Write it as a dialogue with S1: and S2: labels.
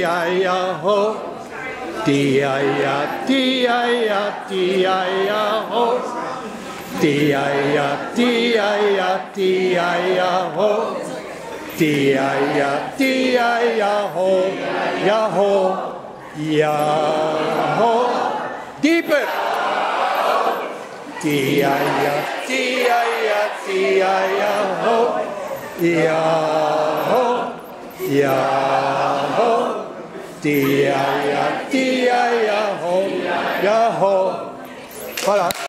S1: ya ya ho ti ya ya ho ti ya ya ho ya ya ho ya ho ya ho deeper. Ya ya ya ho ya ya ho ya ti ya ya ho ya ho voilà